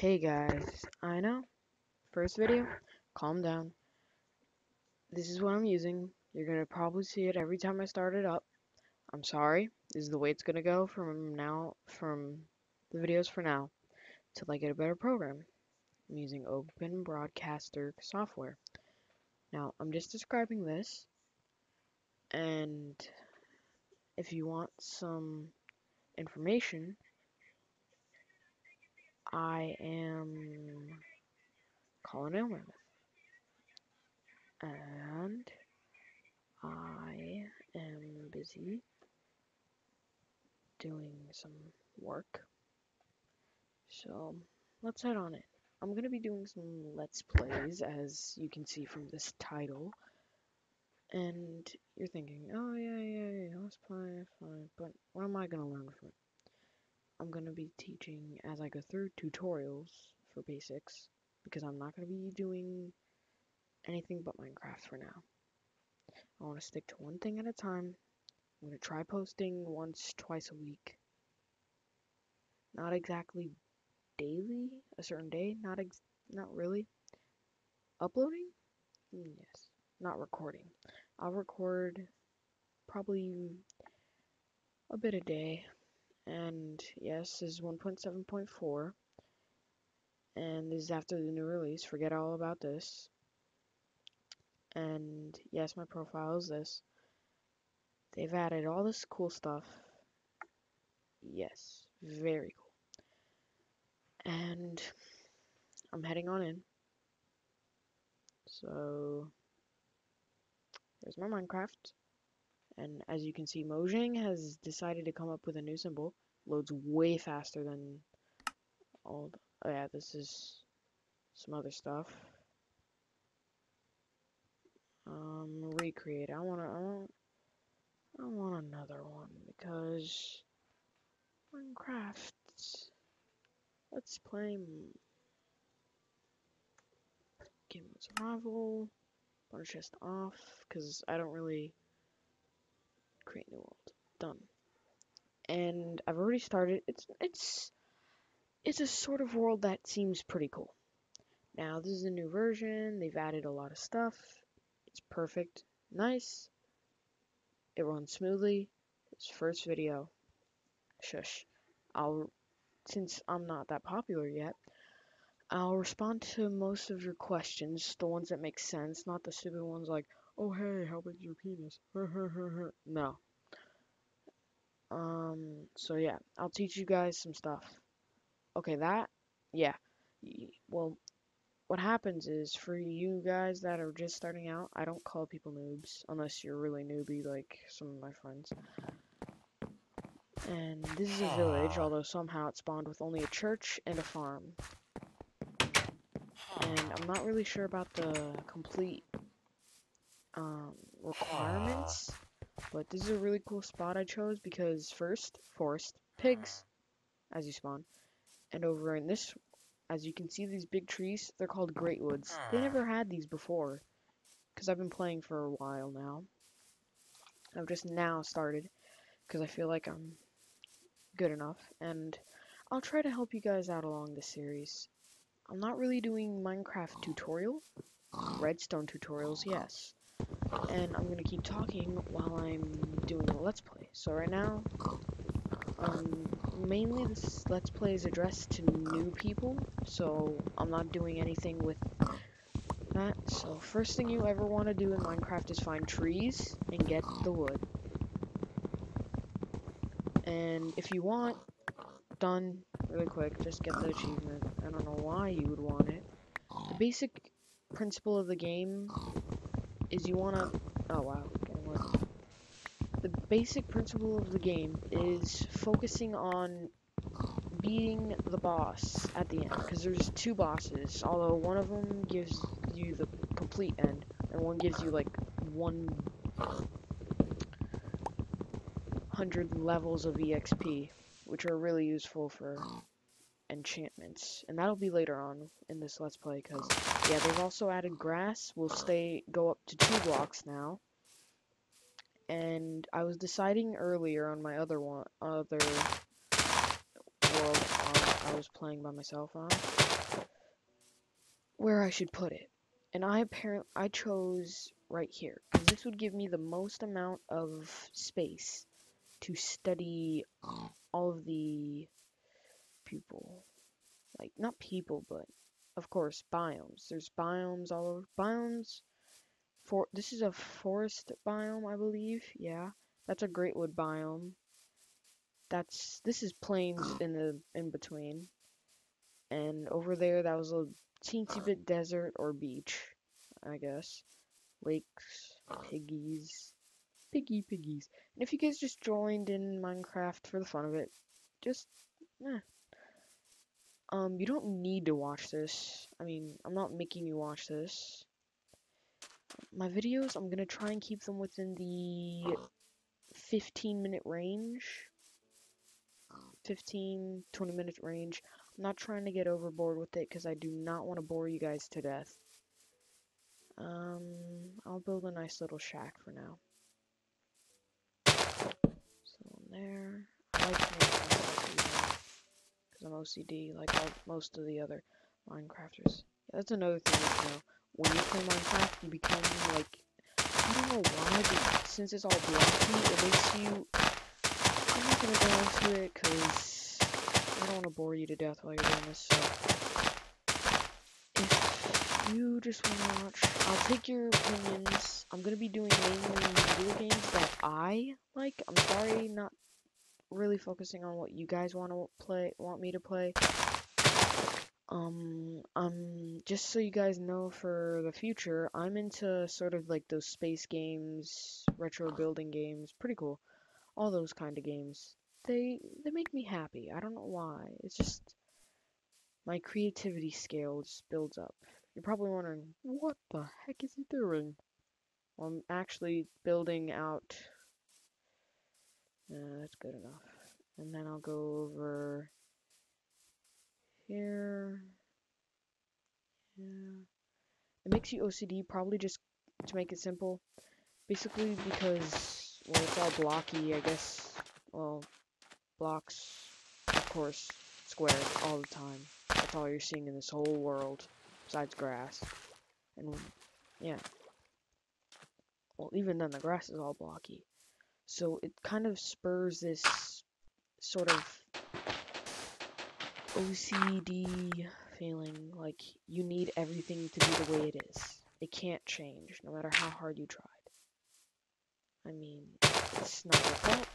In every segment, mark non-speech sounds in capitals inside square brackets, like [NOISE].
Hey guys, I know. First video, calm down. This is what I'm using. You're gonna probably see it every time I start it up. I'm sorry. This is the way it's gonna go from now, from the videos for now, till I get a better program. I'm using Open Broadcaster software. Now, I'm just describing this, and if you want some information, I am Colin Aylmer. And I am busy doing some work. So let's head on it. I'm going to be doing some Let's Plays, as you can see from this title. And you're thinking, oh yeah, yeah, yeah, let's play, fine. But what am I going to learn from it? I'm going to be teaching as I go through tutorials for basics because I'm not going to be doing anything but Minecraft for now. I want to stick to one thing at a time. I'm going to try posting once, twice a week. Not exactly daily, a certain day, not ex not really. Uploading? Mm, yes. Not recording. I'll record probably a bit a day, and yes, this is 1.7.4, and this is after the new release, forget all about this, and yes, my profile is this. They've added all this cool stuff, yes, very cool, and I'm heading on in, so there's my Minecraft. And as you can see, Mojang has decided to come up with a new symbol. Loads way faster than old. Oh yeah, this is some other stuff. Um, recreate. I wanna. I want. I want another one because Minecraft. Let's play game of survival. Bunch just off because I don't really create new world. Done. And I've already started. It's it's it's a sort of world that seems pretty cool. Now this is a new version. They've added a lot of stuff. It's perfect, nice. It runs smoothly. It's first video. Shush. I'll since I'm not that popular yet. I'll respond to most of your questions, the ones that make sense, not the stupid ones like, oh hey, how big's your penis? [LAUGHS] no. Um, so yeah, I'll teach you guys some stuff. Okay, that, yeah. Well, what happens is, for you guys that are just starting out, I don't call people noobs, unless you're really newbie like some of my friends. And this is a village, although somehow it spawned with only a church and a farm. And I'm not really sure about the complete um, requirements, but this is a really cool spot I chose because first, forest, pigs, as you spawn, and over in this, as you can see these big trees, they're called Great Woods. They never had these before, because I've been playing for a while now. I've just now started, because I feel like I'm good enough, and I'll try to help you guys out along this series. I'm not really doing Minecraft tutorial, redstone tutorials, yes. And I'm gonna keep talking while I'm doing the Let's Play. So right now, um, mainly this Let's Play is addressed to new people, so I'm not doing anything with that. So first thing you ever want to do in Minecraft is find trees and get the wood. And if you want, done really quick, just get the achievement. I don't know why you would want it. The basic principle of the game is you want to... Oh, wow. The basic principle of the game is focusing on beating the boss at the end. Because there's two bosses, although one of them gives you the complete end, and one gives you, like, one hundred levels of EXP, which are really useful for enchantments, and that'll be later on in this Let's Play, because, yeah, they've also added grass, we'll stay, go up to two blocks now, and I was deciding earlier on my other one, other world um, I was playing by myself on where I should put it. And I apparently I chose right here because this would give me the most amount of space to study all of the people. Like not people, but of course biomes. There's biomes all over biomes. For this is a forest biome, I believe. Yeah, that's a greatwood biome. That's this is plains in the in between. And over there, that was a teensy bit desert or beach, I guess. Lakes, piggies, piggy piggies. And if you guys just joined in Minecraft for the fun of it, just, eh. Um, you don't need to watch this. I mean, I'm not making you watch this. My videos, I'm gonna try and keep them within the 15 minute range. 15, 20 minute range. I'm not trying to get overboard with it because I do not want to bore you guys to death. Um, I'll build a nice little shack for now. So there, I'm OCD, like all, most of the other Minecrafters. Yeah, that's another thing you know. When you play Minecraft, you become like I don't know why, but since it's all blocky, it makes you. I'm not gonna go into it because I don't want to bore you to death while you're doing this. So if you just want to watch, I'll take your opinions. I'm gonna be doing mainly video games that I like. I'm sorry, not really focusing on what you guys want to play, want me to play. Um, um, just so you guys know for the future, I'm into sort of like those space games, retro building games, pretty cool. All those kind of games. They they make me happy. I don't know why. It's just my creativity scale just builds up. You're probably wondering, what the heck is he doing? Well, I'm actually building out. Uh, that's good enough. And then I'll go over here. Yeah. It makes you OCD, probably just to make it simple. Basically because, well, it's all blocky, I guess. Well, blocks, of course, square all the time. That's all you're seeing in this whole world, besides grass. And, yeah. Well, even then, the grass is all blocky. So it kind of spurs this sort of OCD feeling like you need everything to be the way it is. It can't change, no matter how hard you tried. I mean, it's not your fault.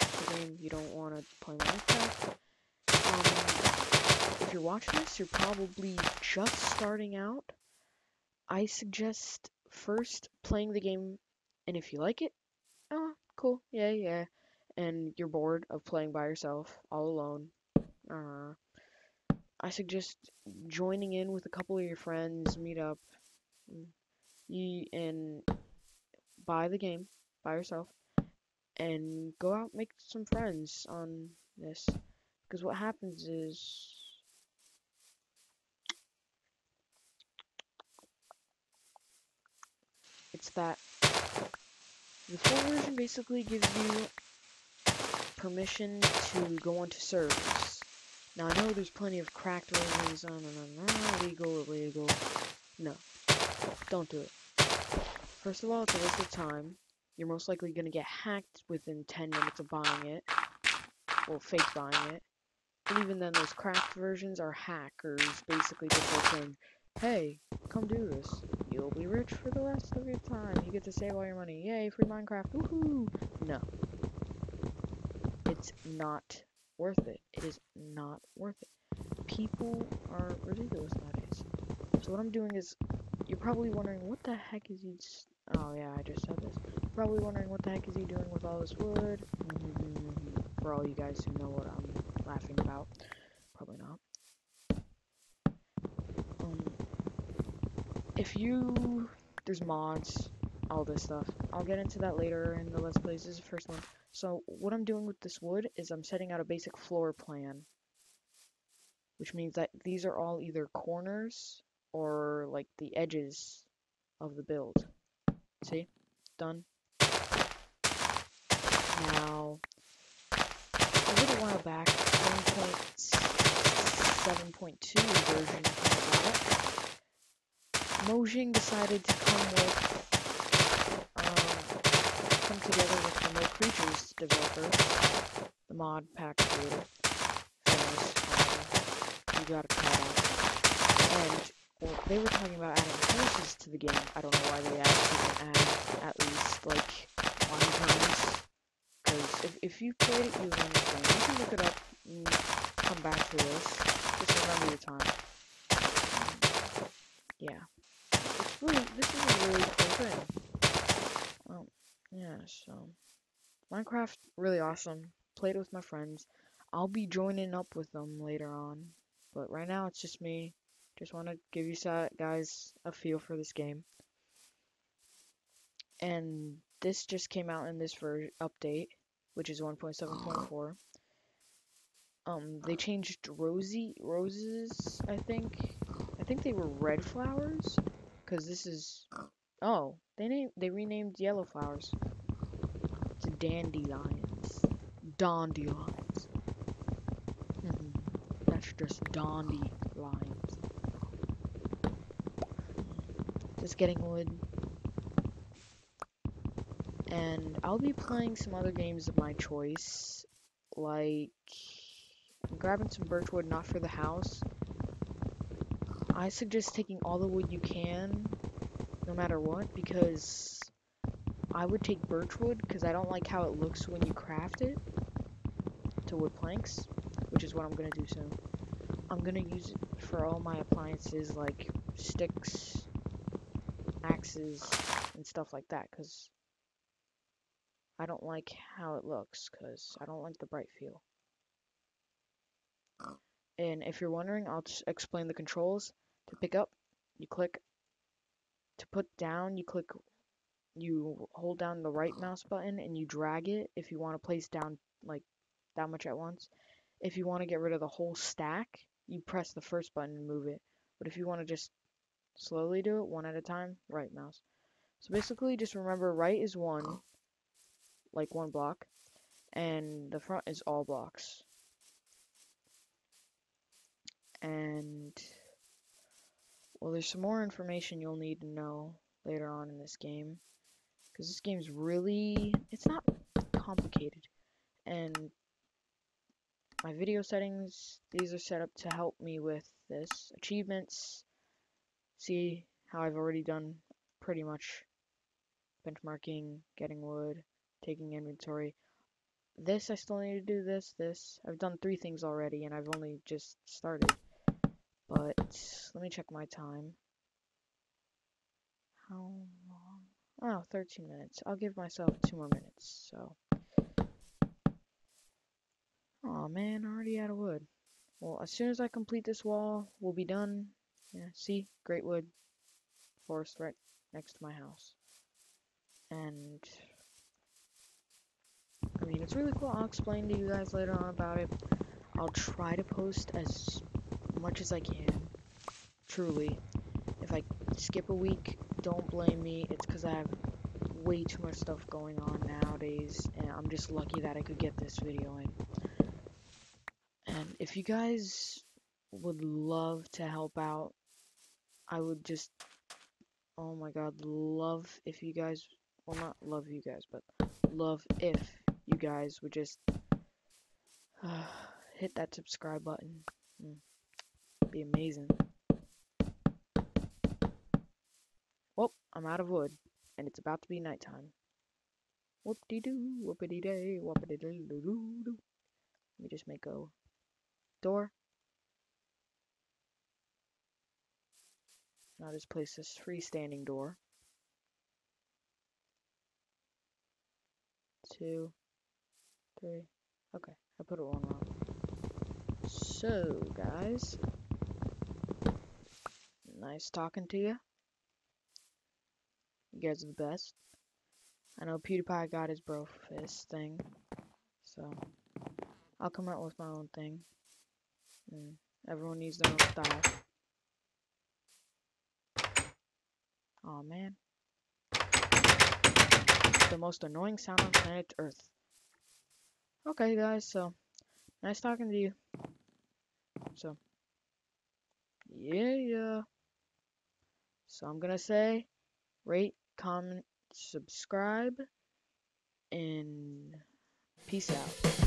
It's a you don't want to play Minecraft. Um, if you're watching this, you're probably just starting out. I suggest first playing the game, and if you like it, oh, cool, yeah, yeah. And you're bored of playing by yourself, all alone, uh, I suggest joining in with a couple of your friends, meet up, you and buy the game by yourself, and go out make some friends on this. Because what happens is it's that the full version basically gives you permission to go onto servers now, I know there's plenty of cracked versions on and on, illegal, illegal. No, don't do it. First of all, it's a waste of time. You're most likely to get hacked within 10 minutes of buying it. Well, fake buying it. And even then, those cracked versions are hackers, basically just saying, hey, come do this. You'll be rich for the rest of your time. You get to save all your money. Yay, free Minecraft. Woohoo! No. It's not worth it. It is not worth it. People are ridiculous nowadays. So what I'm doing is, you're probably wondering, what the heck is he... Oh yeah, I just said this. You're probably wondering, what the heck is he doing with all this wood? Mm-hmm. For all you guys who know what I'm laughing about. Probably not. Um, if you... There's mods, all this stuff. I'll get into that later in the Let's Plays. This is the first one. So what I'm doing with this wood is I'm setting out a basic floor plan. Which means that these are all either corners or like the edges of the build. See? Done. Now, a little while back, 1.7.2 version Mojang decided to come with, um, come together with Mo' Creatures developer, the mod pack creator, um, you gotta out. And well, they were talking about adding horses to the game. I don't know why they actually didn't add at least like one times. Because if, if you played it, you understand. You can look it up and come back to this. Just remember your time. Um, yeah. It's really, this is a really cool thing. Um, yeah, so. Minecraft, really awesome. Played with my friends. I'll be joining up with them later on. But right now, it's just me just want to give you guys a feel for this game. And this just came out in this version update, which is 1.7.4. Um, they changed rosy roses, I think. I think they were red flowers, cause this is. Oh, they named they renamed yellow flowers dandelions. Dandelions. Mm -hmm. That's just dandelions. Just getting wood. And I'll be playing some other games of my choice. Like, I'm grabbing some birchwood, not for the house. I suggest taking all the wood you can, no matter what, because I would take birchwood, because I don't like how it looks when you craft it to wood planks, which is what I'm going to do soon. I'm going to use it for all my appliances, like sticks, axes and stuff like that because I don't like how it looks because I don't like the bright feel. And if you're wondering, I'll explain the controls. To pick up, you click. To put down, you click, you hold down the right mouse button and you drag it if you want to place down like that much at once. If you want to get rid of the whole stack, you press the first button and move it. But if you want to just slowly do it one at a time, right mouse. So basically just remember right is one, like one block, and the front is all blocks. And, well there's some more information you'll need to know later on in this game. Because this game's really, it's not complicated. And my video settings, these are set up to help me with this. Achievements, see how I've already done pretty much benchmarking, getting wood, taking inventory. This, I still need to do this, this. I've done three things already, and I've only just started. But, let me check my time. How? Oh, 13 minutes. I'll give myself two more minutes, so. oh, man, already out of wood. Well, as soon as I complete this wall, we'll be done. Yeah, see? Great wood forest right next to my house. And I mean, it's really cool. I'll explain to you guys later on about it. I'll try to post as much as I can. Truly. If I skip a week, don't blame me. It's because I have way too much stuff going on nowadays. And I'm just lucky that I could get this video in. And if you guys would love to help out I would just, oh my god, love if you guys, well not love you guys, but love if you guys would just uh, [SIGHS] hit that subscribe button. Mm. Be amazing. Well, I'm out of wood, and it's about to be nighttime. Whoop-de-doo, whoopity-day, whoopity-doo-doo-doo. Let me just make a door. I'll just place this freestanding door. Two, three. Okay, I put it one wrong. So, guys, nice talking to you. You guys are the best. I know PewDiePie got his bro fist thing, so I'll come out with my own thing. And everyone needs their own style. oh, man. The most annoying sound on planet Earth. Okay, guys, so, nice talking to you. So, Yeah, yeah. So I'm gonna say rate, comment, subscribe, and peace out.